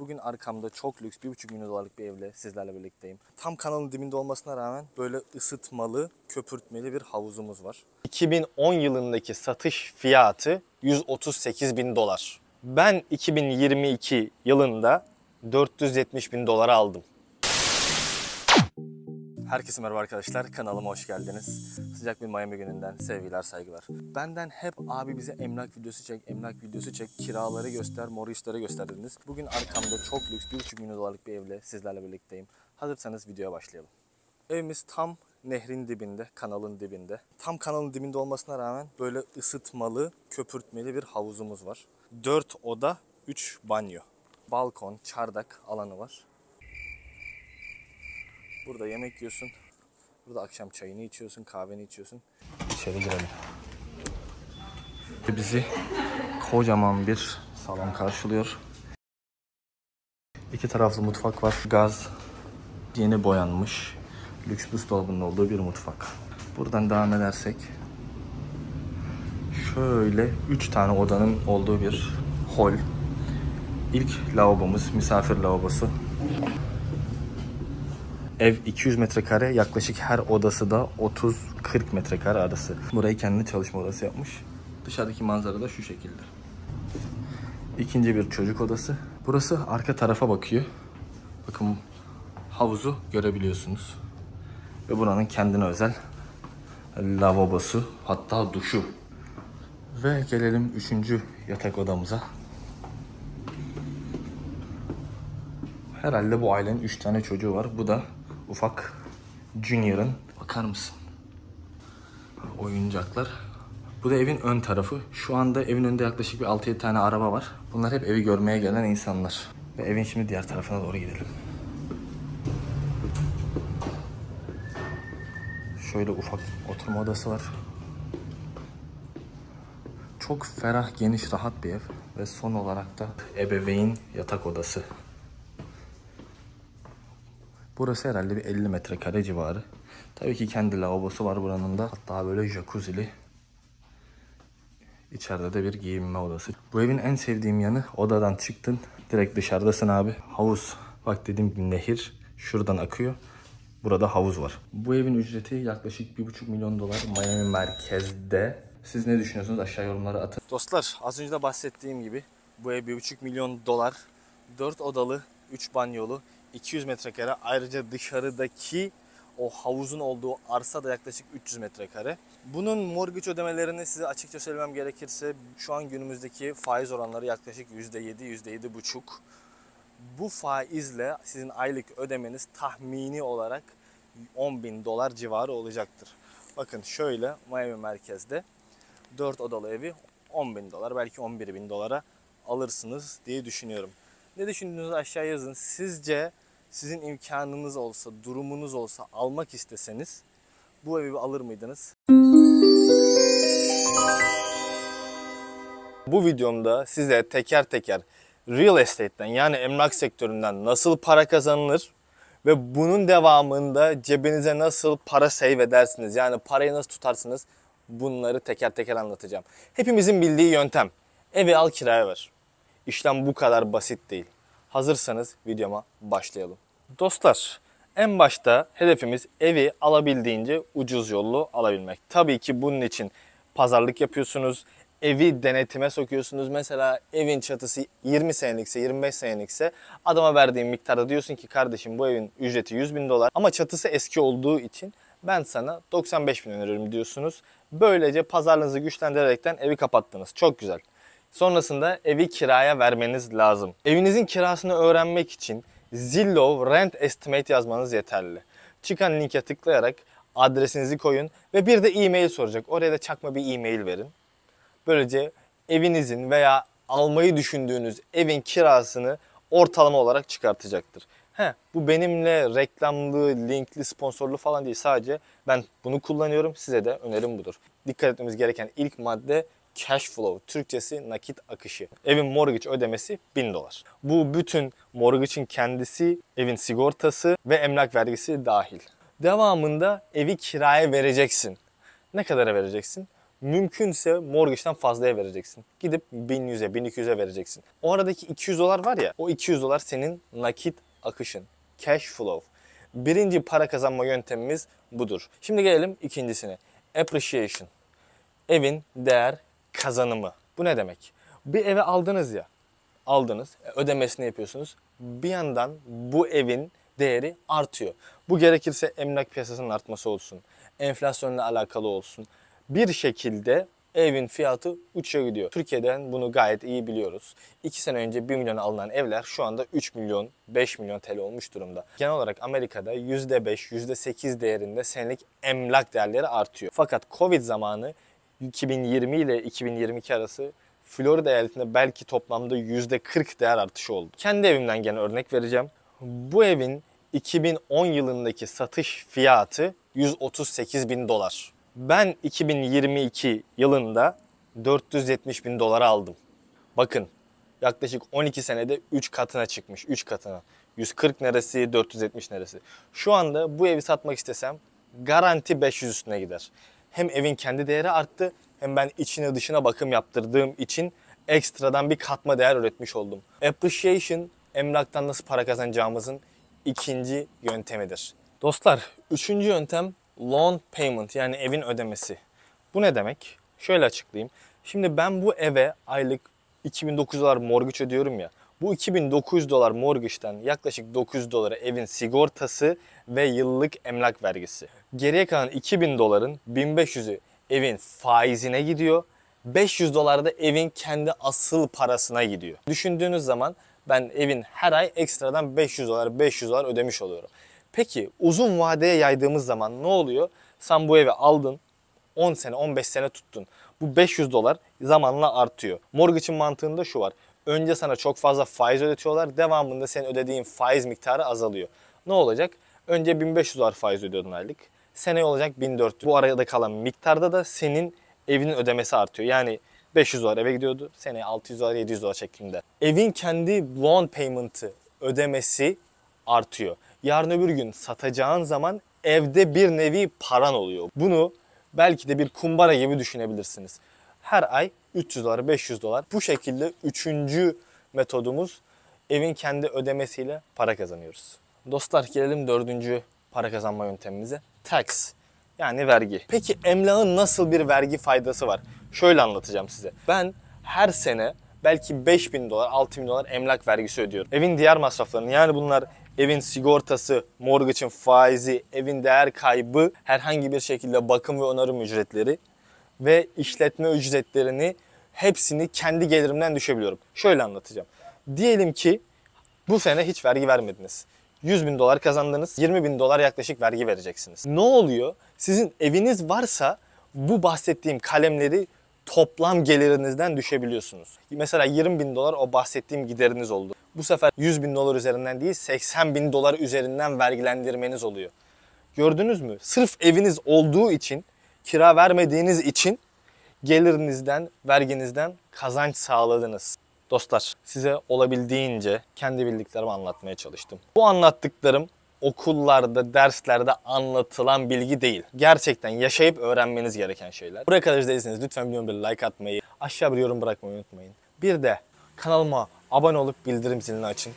Bugün arkamda çok lüks 1,5 milyon dolarlık bir evle sizlerle birlikteyim. Tam kanalın dibinde olmasına rağmen böyle ısıtmalı, köpürtmeli bir havuzumuz var. 2010 yılındaki satış fiyatı 138 bin dolar. Ben 2022 yılında 470 bin dolara aldım. Herkese merhaba arkadaşlar, kanalıma hoş geldiniz. Sıcak bir Miami gününden sevgiler, saygılar. Benden hep abi bize emlak videosu çek, emlak videosu çek, kiraları göster, mortgage'ları göster dediniz. Bugün arkamda çok lüks 1,5 milyon dolarlık bir evle sizlerle birlikteyim. Hazırsanız videoya başlayalım. Evimiz tam nehrin dibinde, kanalın dibinde. Tam kanalın dibinde olmasına rağmen böyle ısıtmalı, köpürtmeli bir havuzumuz var. 4 oda, 3 banyo. Balkon, çardak alanı var. Burada yemek yiyorsun. Burada akşam çayını içiyorsun, kahveni içiyorsun. İçeri girelim. Bizi kocaman bir salon karşılıyor. İki taraflı mutfak var. Gaz yeni boyanmış. Lüks buzdolabının olduğu bir mutfak. Buradan devam edersek şöyle 3 tane odanın olduğu bir hol. İlk lavabomuz misafir lavabosu. Ev 200 metrekare yaklaşık her odası da 30-40 metrekare arası. Burayı kendi çalışma odası yapmış. Dışarıdaki manzara da şu şekilde. İkinci bir çocuk odası. Burası arka tarafa bakıyor. Bakın havuzu görebiliyorsunuz. Ve buranın kendine özel lavabosu hatta duşu. Ve gelelim üçüncü yatak odamıza. Herhalde bu ailenin 3 tane çocuğu var. Bu da ufak Junior'ın. Bakar mısın? Oyuncaklar. Bu da evin ön tarafı. Şu anda evin önünde yaklaşık bir 6-7 tane araba var. Bunlar hep evi görmeye gelen insanlar. Ve evin şimdi diğer tarafına doğru gidelim. Şöyle ufak oturma odası var. Çok ferah, geniş, rahat bir ev. Ve son olarak da ebeveyn yatak odası. Burası herhalde bir 50 metrekare civarı. Tabii ki kendi lavabosu var buranın da. Hatta böyle jacuzzi'li. İçeride de bir giyinme odası. Bu evin en sevdiğim yanı odadan çıktın. Direkt dışarıdasın abi. Havuz. Bak dediğim gibi nehir şuradan akıyor. Burada havuz var. Bu evin ücreti yaklaşık 1,5 milyon dolar Miami merkezde. Siz ne düşünüyorsunuz aşağı yorumlara atın. Dostlar az önce de bahsettiğim gibi bu ev 1,5 milyon dolar. 4 odalı, 3 banyolu, 200 metrekare. Ayrıca dışarıdaki o havuzun olduğu arsa da yaklaşık 300 metrekare. Bunun mortgage ödemelerini size açıkça söylemem gerekirse şu an günümüzdeki faiz oranları yaklaşık %7, %7,5. Bu faizle sizin aylık ödemeniz tahmini olarak 10 bin dolar civarı olacaktır. Bakın şöyle Miami merkezde 4 odalı evi 10 bin dolar belki 11 bin dolara alırsınız diye düşünüyorum. Ne düşündüğünüzü aşağı yazın. Sizce sizin imkanınız olsa, durumunuz olsa almak isteseniz bu evi alır mıydınız? Bu videomda size teker teker real estate'ten yani emlak sektöründen nasıl para kazanılır ve bunun devamında cebinize nasıl para save edersiniz yani parayı nasıl tutarsınız bunları teker teker anlatacağım. Hepimizin bildiği yöntem evi al kiraya ver. İşlem bu kadar basit değil. Hazırsanız videoma başlayalım. Dostlar en başta hedefimiz evi alabildiğince ucuz yollu alabilmek. Tabii ki bunun için pazarlık yapıyorsunuz, evi denetime sokuyorsunuz. Mesela evin çatısı 20 senelikse 25 senelikse adama verdiğin miktarda diyorsun ki kardeşim bu evin ücreti 100 bin dolar ama çatısı eski olduğu için ben sana 95 bin öneririm diyorsunuz. Böylece pazarlığınızı güçlendirerekten evi kapattınız. Çok güzel. Sonrasında evi kiraya vermeniz lazım. Evinizin kirasını öğrenmek için Zillow Rent Estimate yazmanız yeterli. Çıkan linke tıklayarak adresinizi koyun ve bir de e-mail soracak. Oraya da çakma bir e-mail verin. Böylece evinizin veya almayı düşündüğünüz evin kirasını ortalama olarak çıkartacaktır. He, bu benimle reklamlı, linkli, sponsorlu falan değil. Sadece ben bunu kullanıyorum. Size de önerim budur. Dikkat etmemiz gereken ilk madde cash flow, Türkçesi nakit akışı. Evin mortgage ödemesi 1000 dolar. Bu bütün mortgage'ın kendisi, evin sigortası ve emlak vergisi dahil. Devamında evi kiraya vereceksin. Ne kadara vereceksin? Mümkünse mortgage'dan fazlaya vereceksin. Gidip 1100'e 1200'e vereceksin. O aradaki 200 dolar var ya o 200 dolar senin nakit akışın. Cash flow. Birinci para kazanma yöntemimiz budur. Şimdi gelelim ikincisine. Appreciation. Evin değer kazanımı. Bu ne demek? Bir eve aldınız ya. Aldınız. e, Ödemesini yapıyorsunuz. Bir yandan bu evin değeri artıyor. Bu gerekirse emlak piyasasının artması olsun. Enflasyonla alakalı olsun. Bir şekilde evin fiyatı uçuyor gidiyor. Türkiye'den bunu gayet iyi biliyoruz. 2 sene önce 1 milyon alınan evler şu anda 3 milyon, 5 milyon TL olmuş durumda. Genel olarak Amerika'da %5, %8 değerinde senelik emlak değerleri artıyor. Fakat Covid zamanı 2020 ile 2022 arası Florida eyaletinde belki toplamda %40 değer artışı oldu. Kendi evimden gene örnek vereceğim. Bu evin 2010 yılındaki satış fiyatı 138 bin dolar. Ben 2022 yılında 470 bin dolara aldım. Bakın yaklaşık 12 senede 3 katına çıkmış. 3 katına. 140 neresi, 470 neresi. Şu anda bu evi satmak istesem garanti 500 üstüne gider. Hem evin kendi değeri arttı hem ben içine dışına bakım yaptırdığım için ekstradan bir katma değer üretmiş oldum. Appreciation emlaktan nasıl para kazanacağımızın ikinci yöntemidir. Dostlar, üçüncü yöntem loan payment yani evin ödemesi. Bu ne demek? Şöyle açıklayayım. Şimdi ben bu eve aylık 2900 dolar mortgage ödüyorum ya. Bu 2900 dolar mortgage'den yaklaşık 900 dolara evin sigortası ve yıllık emlak vergisi. Geriye kalan 2000 doların 1500'ü evin faizine gidiyor. 500 dolar da evin kendi asıl parasına gidiyor. Düşündüğünüz zaman ben evin her ay ekstradan 500 dolar 500 dolar ödemiş oluyorum. Peki uzun vadeye yaydığımız zaman ne oluyor? Sen bu evi aldın 10 sene 15 sene tuttun. Bu 500 dolar zamanla artıyor. Mortgage'ın mantığında şu var. Önce sana çok fazla faiz ödetiyorlar. Devamında senin ödediğin faiz miktarı azalıyor. Ne olacak? Önce 1500 dolar faiz ödüyordun aylık. Seneye olacak 1400. Bu arada kalan miktarda da senin evinin ödemesi artıyor. Yani 500 dolar eve gidiyordu. Seneye 600 dolar 700 dolar şeklinde. Evin kendi loan payment'ı ödemesi artıyor. Yarın öbür gün satacağın zaman evde bir nevi paran oluyor. Bunu belki de bir kumbara gibi düşünebilirsiniz. Her ay 300 dolar, 500 dolar. Bu şekilde üçüncü metodumuz evin kendi ödemesiyle para kazanıyoruz. Dostlar gelelim dördüncü para kazanma yöntemimize. Tax yani vergi. Peki emlakın nasıl bir vergi faydası var? Şöyle anlatacağım size. Ben her sene belki 5000 dolar, 6000 dolar emlak vergisi ödüyorum. Evin diğer masraflarını yani bunlar evin sigortası, mortgage'ın faizi, evin değer kaybı, herhangi bir şekilde bakım ve onarım ücretleri ve işletme ücretlerini hepsini kendi gelirimden düşebiliyorum. Şöyle anlatacağım. Diyelim ki bu sene hiç vergi vermediniz. 100 bin dolar kazandınız, 20 bin dolar yaklaşık vergi vereceksiniz. Ne oluyor? Sizin eviniz varsa bu bahsettiğim kalemleri toplam gelirinizden düşebiliyorsunuz. Mesela 20 bin dolar o bahsettiğim gideriniz oldu. Bu sefer 100 bin dolar üzerinden değil 80 bin dolar üzerinden vergilendirmeniz oluyor. Gördünüz mü? Sırf eviniz olduğu için, kira vermediğiniz için gelirinizden, verginizden kazanç sağladınız. Dostlar size olabildiğince kendi bildiklerimi anlatmaya çalıştım. Bu anlattıklarım okullarda, derslerde anlatılan bilgi değil. Gerçekten yaşayıp öğrenmeniz gereken şeyler. Buraya kadar izlediyseniz lütfen videoma bir like atmayı, aşağı bir yorum bırakmayı unutmayın. Bir de kanalıma abone olup bildirim zilini açın.